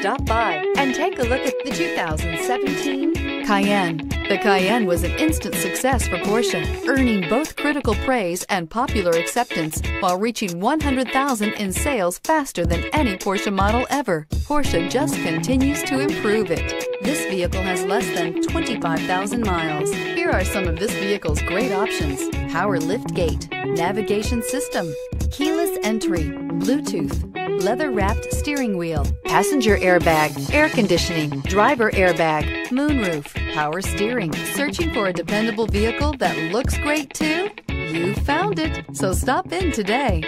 Stop by and take a look at the 2017 Cayenne. The Cayenne was an instant success for Porsche, earning both critical praise and popular acceptance while reaching 100,000 in sales faster than any Porsche model ever. Porsche just continues to improve it. This vehicle has less than 25,000 miles. Here are some of this vehicle's great options. Power lift gate, navigation system, keyless entry, Bluetooth, leather wrapped steering wheel, passenger airbag, air conditioning, driver airbag, moonroof, power steering. Searching for a dependable vehicle that looks great too? You found it, so stop in today.